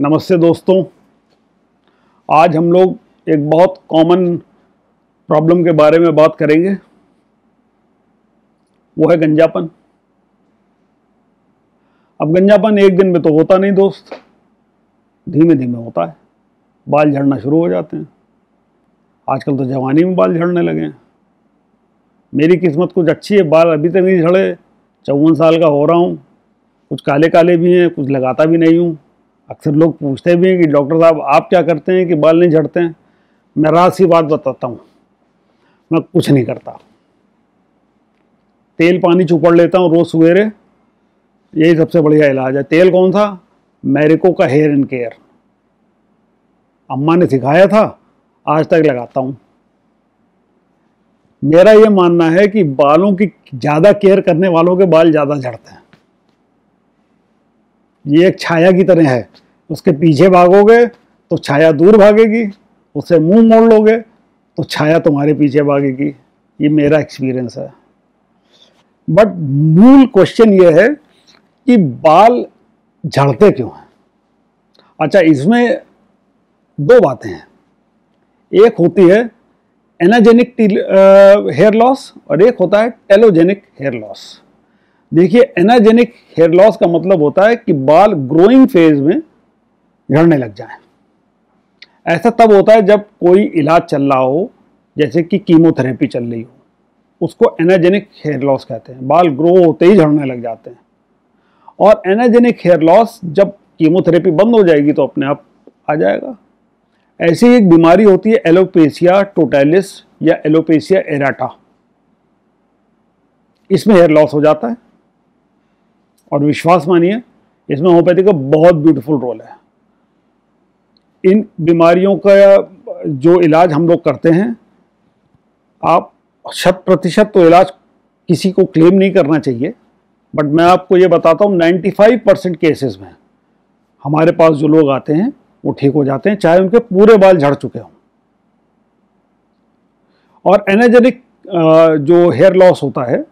नमस्ते दोस्तों। आज हम लोग एक बहुत कॉमन प्रॉब्लम के बारे में बात करेंगे। वो है गंजापन। अब गंजापन एक दिन में तो होता नहीं दोस्त। धीमे धीमे होता है। बाल झड़ना शुरू हो जाते हैं। आजकल तो जवानी में बाल झड़ने लगे हैं। मेरी किस्मत कुछ अच्छी है, बाल अभी तक नहीं झड़े। चौवन साल का हो रहा हूँ। कुछ काले काले भी हैं, कुछ लगाता भी नहीं हूँ। अक्सर लोग पूछते भी हैं कि डॉक्टर साहब, आप क्या करते हैं कि बाल नहीं झड़ते हैं? मैं रात सी बात बताता हूँ। मैं कुछ नहीं करता। तेल पानी चुपड़ लेता हूँ रोज़ सवेरे। यही सबसे बढ़िया इलाज है। तेल कौन था? मैरिको का हेयर एंड केयर। अम्मा ने सिखाया था, आज तक लगाता हूँ। मेरा ये मानना है कि बालों की ज़्यादा केयर करने वालों के बाल ज़्यादा झड़ते हैं। ये एक छाया की तरह है। उसके पीछे भागोगे तो छाया दूर भागेगी उससे मुँह मोड़ लोगे तो छाया तुम्हारे पीछे भागेगी। ये मेरा एक्सपीरियंस है। बट मूल क्वेश्चन ये है कि बाल झड़ते क्यों हैं? अच्छा इसमें दो बातें हैं। एक होती है एनाजेनिक हेयर लॉस और एक होता है टेलोजेनिक हेयर लॉस देखिए एनाजेनिक हेयर लॉस का मतलब होता है कि बाल ग्रोइंग फ़ेज़ में झड़ने लग जाए। ऐसा तब होता है जब कोई इलाज चल रहा हो, जैसे कि कीमोथेरेपी चल रही हो। उसको एनाजेनिक हेयर लॉस कहते हैं। बाल ग्रो होते ही झड़ने लग जाते हैं। और एनाजेनिक हेयर लॉस जब कीमोथेरेपी बंद हो जाएगी तो अपने आप आ जाएगा। ऐसी एक बीमारी होती है एलोपेसिया टोटैलिस या एलोपेसिया एराटा इसमें हेयर लॉस हो जाता है। और विश्वास मानिए, इसमें होम्योपैथी का बहुत ब्यूटीफुल रोल है। इन बीमारियों का जो इलाज हम लोग करते हैं, आप शत प्रतिशत तो इलाज किसी को क्लेम नहीं करना चाहिए बट मैं आपको ये बताता हूँ 95 परसेंट केसेस में हमारे पास जो लोग आते हैं, वो ठीक हो जाते हैं, चाहे उनके पूरे बाल झड़ चुके हों। और एनर्जेटिक जो हेयर लॉस होता है,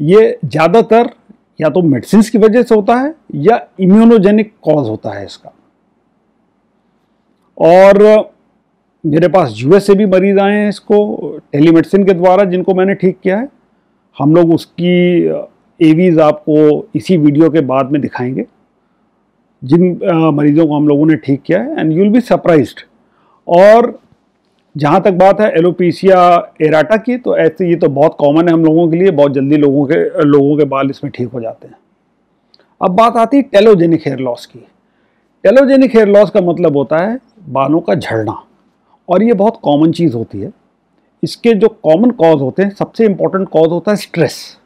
ये ज़्यादातर या तो मेडिसिन की वजह से होता है या इम्यूनोजेनिक कॉज होता है इसका। और मेरे पास यूएस से भी मरीज़ आए हैं इसको टेलीमेडिसिन के द्वारा, जिनको मैंने ठीक किया है। हम लोग उसकी एवीज आपको इसी वीडियो के बाद में दिखाएँगे। जिन मरीजों को हम लोगों ने ठीक किया है and you will be surprised और जहाँ तक बात है एलोपीसिया एराटा की तो ऐसे ये तो बहुत कॉमन है हम लोगों के लिए, बहुत जल्दी लोगों के लोगों के बाल इसमें ठीक हो जाते हैं। अब बात आती है टेलोजेनिक हेयर लॉस की। टेलोजेनिक हेयर लॉस का मतलब होता है बालों का झड़ना, और ये बहुत कॉमन चीज़ होती है। इसके जो कॉमन कॉज होते हैं, सबसे इंपॉर्टेंट कॉज होता है स्ट्रेस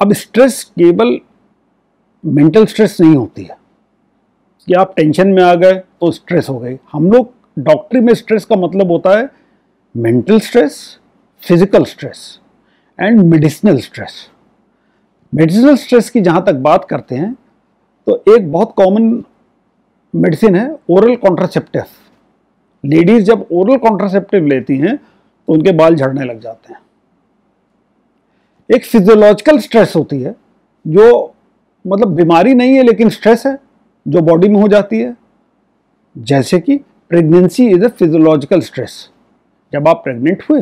अब स्ट्रेस केवल मेंटल स्ट्रेस नहीं होती है। कि आप टेंशन में आ गए तो स्ट्रेस हो गई। हम लोग डॉक्टरी में स्ट्रेस का मतलब होता है mental stress, physical stress, and medicinal stress. Medicinal stress की जहाँ तक बात करते हैं तो एक बहुत कॉमन मेडिसिन है, ओरल कॉन्ट्रासेप्टिव। लेडीज़ जब ओरल कॉन्ट्रासेप्टिव लेती हैं तो उनके बाल झड़ने लग जाते हैं। एक फिजियोलॉजिकल स्ट्रेस होती है, जो मतलब बीमारी नहीं है, लेकिन स्ट्रेस है, जो बॉडी में हो जाती है। जैसे कि pregnancy is a physiological stress जब आप प्रेग्नेंट हुए,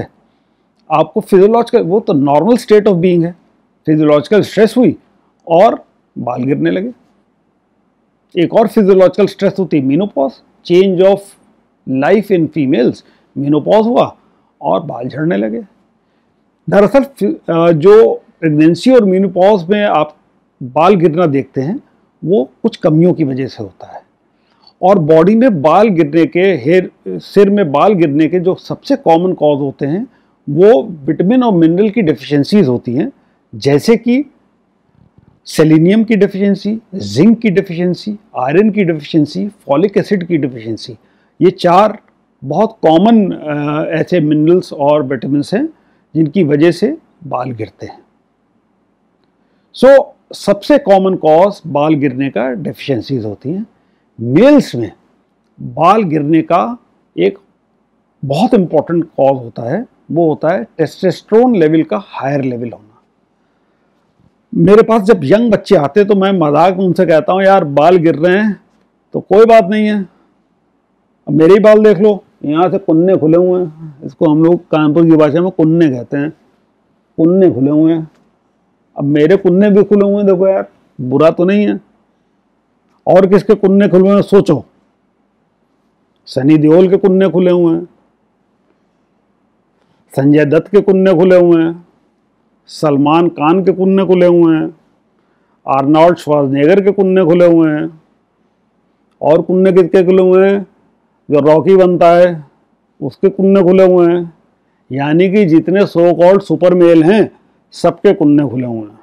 आपको फिजोलॉजिकल वो तो नॉर्मल स्टेट ऑफ़ बीइंग है। फिजोलॉजिकल स्ट्रेस हुई और बाल गिरने लगे। एक और फिजोलॉजिकल स्ट्रेस होती है menopause change of life in females menopause हुआ और बाल झड़ने लगे। दरअसल जो प्रेगनेंसी और मीनोपॉज में आप बाल गिरना देखते हैं, वो कुछ कमियों की वजह से होता है। और बॉडी में बाल गिरने के हेयर सिर में बाल गिरने के जो सबसे कॉमन कॉज होते हैं वो विटामिन और मिनरल की डिफिशेंसीज होती हैं जैसे कि सेलिनियम की डिफिशेंसी जिंक की डिफिशेंसी आयरन की डिफिशिएंसी फॉलिक एसिड की डिफिशिएंसी ये चार बहुत कॉमन ऐसे मिनरल्स और विटामिन हैं जिनकी वजह से बाल गिरते हैं। सो so, सबसे कॉमन कॉज बाल गिरने का डिफिशेंसीज होती हैं। मेल्स में बाल गिरने का एक बहुत इंपॉर्टेंट कॉज होता है, वो होता है टेस्टेस्ट्रोन लेवल का हायर लेवल होना। मेरे पास जब यंग बच्चे आते तो मैं मज़ाक में उनसे कहता हूँ, यार, बाल गिर रहे हैं तो कोई बात नहीं है। अब मेरे ही बाल देख लो, यहाँ से कुन्ने खुले हुए हैं। इसको हम लोग कानपुर की भाषा में कुन्ने कहते हैं। कुन्ने खुले हुए हैं। अब मेरे कुन्ने भी खुले हुए हैं, देखो यार, बुरा तो नहीं है। और किसके कुन्ने खुले हुए हैं? सोचो। सनी देओल के कुन्ने खुले हुए हैं। संजय दत्त के कुन्ने खुले हुए हैं। सलमान खान के कुन्ने खुले हुए हैं। आर्नॉल्ड श्वाजनेगर के कुन्ने खुले हुए हैं। और कुन्ने किसके खुले हुए हैं? जो रॉकी बनता है, उसके कुन्ने खुले हुए हैं। यानी कि जितने सो कॉल्ड सुपर मेल हैं, सबके कुन्ने खुले हुए हैं।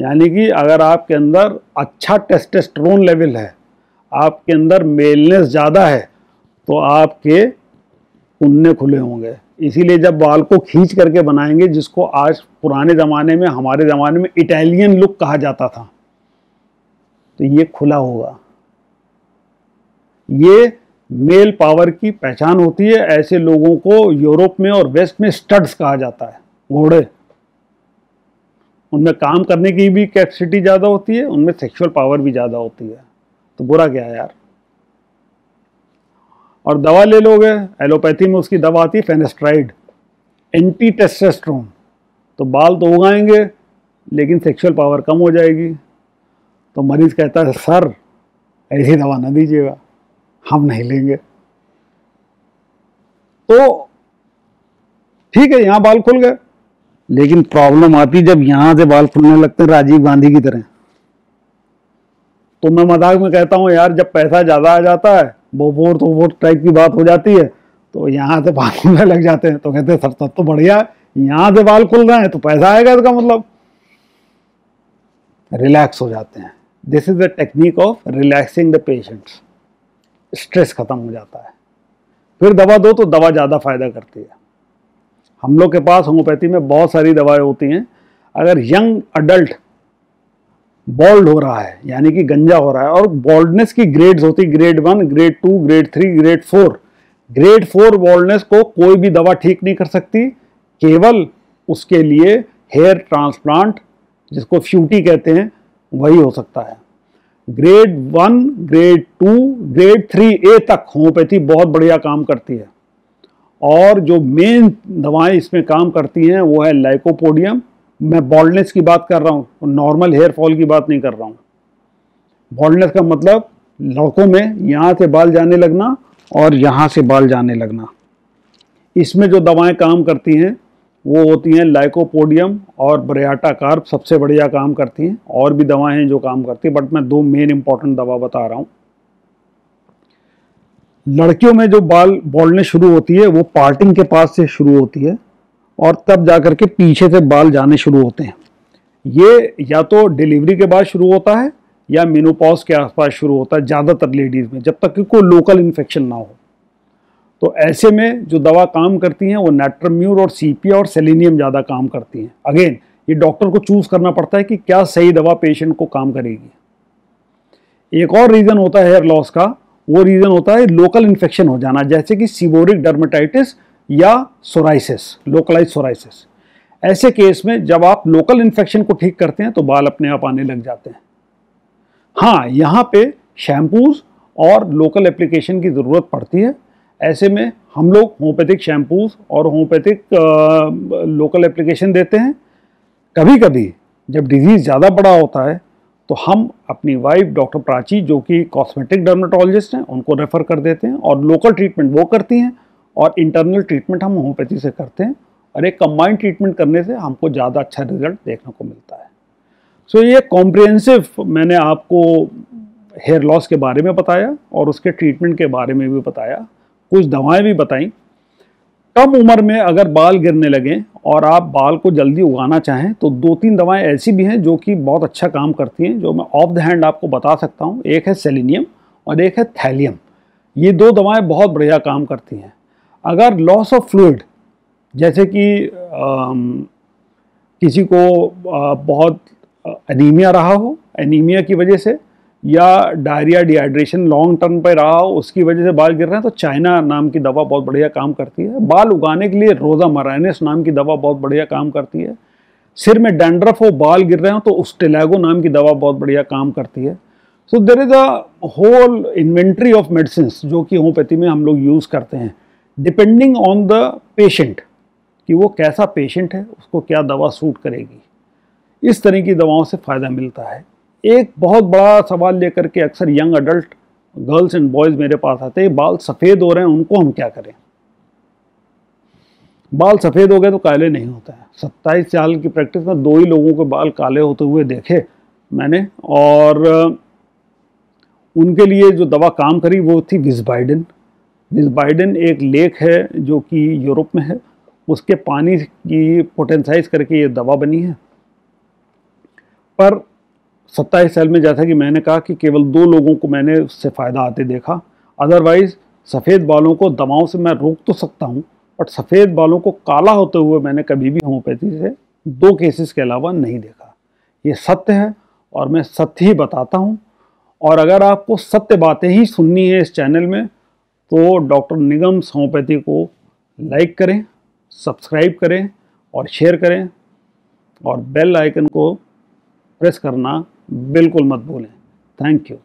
यानी कि अगर आपके अंदर अच्छा टेस्टेस्ट्रोन लेवल है, आपके अंदर मेलनेस ज़्यादा है तो आपके कुन्ने खुले होंगे। इसीलिए जब बाल को खींच करके बनाएँगे, जिसको आज पुराने ज़माने में, हमारे ज़माने में इटालियन लुक कहा जाता था तो ये खुला होगा। ये मेल पावर की पहचान होती है, ऐसे लोगों को यूरोप में और वेस्ट में स्टड्स कहा जाता है, घोड़े। उनमें काम करने की भी कैपेसिटी ज़्यादा होती है, उनमें सेक्सुअल पावर भी ज़्यादा होती है। तो बुरा क्या यार? और दवा ले लोगे एलोपैथी में उसकी दवा आती है फेनेस्ट्राइड एंटी टेस्टेस्ट्रोन तो बाल तो उगाएँगे, लेकिन सेक्सुअल पावर कम हो जाएगी। तो मरीज़ कहता है, सर, ऐसी दवा ना दीजिएगा, हम नहीं लेंगे। तो ठीक है, यहाँ बाल खुल गए। लेकिन प्रॉब्लम आती जब यहाँ से बाल खुलने लगते हैं राजीव गांधी की तरह। तो मैं मज़ाक में कहता हूँ, यार, जब पैसा ज़्यादा आ जाता है, वो तो वोट टाइप की बात हो जाती है तो यहाँ से बाल खुलने लग जाते हैं। तो कहते हैं, सर, तब तो बढ़िया यहाँ से बाल खुल रहे हैं तो पैसा आएगा इसका मतलब। रिलैक्स हो जाते हैं। This is the technique of relaxing the patients stress खत्म हो जाता है। फिर दवा दो तो दवा ज़्यादा फ़ायदा करती है। हम लोग के पास होम्योपैथी में बहुत सारी दवाएँ होती हैं। अगर यंग अडल्ट बॉल्ड हो रहा है, यानी कि गंजा हो रहा है, और बॉल्डनेस की ग्रेड्स होती है grade one grade two grade three grade four grade four baldness को कोई भी दवा ठीक नहीं कर सकती। केवल उसके लिए हेयर ट्रांसप्लांट जिसको फ्यूटी कहते हैं, वही हो सकता है। Grade one grade two grade three A तक होम्योपैथी बहुत बढ़िया काम करती है। और जो मेन दवाएँ इसमें काम करती हैं, वो है लाइकोपोडियम मैं बॉल्डनेस की बात कर रहा हूँ नॉर्मल हेयर फॉल की बात नहीं कर रहा हूँ। बॉल्डनेस का मतलब लड़कों में यहाँ से बाल जाने लगना और यहाँ से बाल जाने लगना। इसमें जो दवाएँ काम करती हैं, वो होती हैं लाइकोपोडियम और ब्रियाटा कार्प सबसे बढ़िया काम करती हैं। और भी दवाएँ हैं जो काम करती हैं बट मैं दो मेन इंपॉर्टेंट दवा बता रहा हूँ। लड़कियों में जो बाल बॉल्डनेस शुरू होती है, वो पार्टिंग के पास से शुरू होती है और तब जाकर के पीछे से बाल जाने शुरू होते हैं। ये या तो डिलीवरी के बाद शुरू होता है या मीनोपॉज के आसपास शुरू होता है, ज़्यादातर लेडीज़ में, जब तक कि कोई लोकल इन्फेक्शन ना हो। तो ऐसे में जो दवा काम करती हैं, वो नेट्रम्यूर और सीपिया और सेलिनियम ज़्यादा काम करती हैं। अगेन, ये डॉक्टर को चूज़ करना पड़ता है कि क्या सही दवा पेशेंट को काम करेगी। एक और रीज़न होता है हेयर लॉस का वो रीज़न होता है लोकल इन्फेक्शन हो जाना, जैसे कि सीबोरिक डर्मेटाइटिस या सोराइसिस लोकलाइज सोराइसिस। ऐसे केस में जब आप लोकल इन्फेक्शन को ठीक करते हैं तो बाल अपने आप आने लग जाते हैं। हाँ यहाँ पे शैम्पूज और लोकल एप्लीकेशन की ज़रूरत पड़ती है। ऐसे में हम लोग होम्योपैथिक शैम्पूज और होम्योपैथिक लोकल एप्लीकेशन देते हैं। कभी कभी जब डिज़ीज़ ज़्यादा बड़ा होता है तो हम अपनी वाइफ डॉक्टर प्राची जो कि कॉस्मेटिक डर्मेटोलॉजिस्ट हैं उनको रेफ़र कर देते हैं और लोकल ट्रीटमेंट वो करती हैं और इंटरनल ट्रीटमेंट हम होम्योपैथी से करते हैं और एक कम्बाइंड ट्रीटमेंट करने से हमको ज़्यादा अच्छा रिज़ल्ट देखने को मिलता है। सो so, ये कॉम्प्रिहेंसिव मैंने आपको हेयर लॉस के बारे में बताया और उसके ट्रीटमेंट के बारे में भी बताया। कुछ दवाएँ भी बताई। कम उम्र में अगर बाल गिरने लगें और आप बाल को जल्दी उगाना चाहें तो दो तीन दवाएँ ऐसी भी हैं जो कि बहुत अच्छा काम करती हैं जो मैं ऑफ़ द हैंड आपको बता सकता हूँ। एक है सेलिनियम और एक है थैलियम ये दो दवाएँ बहुत बढ़िया काम करती हैं। अगर लॉस ऑफ़ फ्लूड जैसे कि किसी को आ, बहुत एनीमिया रहा हो एनीमिया की वजह से या डायरिया, डिहाइड्रेशन लॉन्ग टर्म पर रहा हो, उसकी वजह से बाल गिर रहे हैं तो चाइना नाम की दवा बहुत बढ़िया काम करती है। बाल उगाने के लिए रोज़ा मराइनस नाम की दवा बहुत बढ़िया काम करती है। सिर में डेंड्रफ हो, बाल गिर रहे हो तो उस्टेलागो नाम की दवा बहुत बढ़िया काम करती है। So there is a whole inventory of medicine जो कि होम्योपैथी में हम लोग यूज़ करते हैं। डिपेंडिंग ऑन द पेशेंट कि वो कैसा पेशेंट है, उसको क्या दवा सूट करेगी। इस तरह की दवाओं से फ़ायदा मिलता है। एक बहुत बड़ा सवाल लेकर के अक्सर young adult girls and boys मेरे पास आते हैं, बाल सफ़ेद हो रहे हैं, उनको हम क्या करें? बाल सफ़ेद हो गए तो काले नहीं होते हैं। सत्ताईस साल की प्रैक्टिस में दो ही लोगों के बाल काले होते हुए देखे मैंने, और उनके लिए जो दवा काम करी वो थी विजबाइडन विजबाइडन एक लेक है जो कि यूरोप में है, उसके पानी की पोटेंसाइज करके ये दवा बनी है। पर सत्ताईस साल में जैसा कि मैंने कहा कि केवल दो लोगों को मैंने उससे फ़ायदा आते देखा। अदरवाइज़ सफ़ेद बालों को दवाओं से मैं रोक तो सकता हूँ बट सफ़ेद बालों को काला होते हुए मैंने कभी भी होम्योपैथी से दो केसेस के अलावा नहीं देखा। ये सत्य है और मैं सत्य ही बताता हूँ। और अगर आपको सत्य बातें ही सुननी है इस चैनल में तो डॉक्टर निगम होम्योपैथी को लाइक करें सब्सक्राइब करें और शेयर करें और बेल आइकन को प्रेस करना बिल्कुल मत भूलें। Thank you.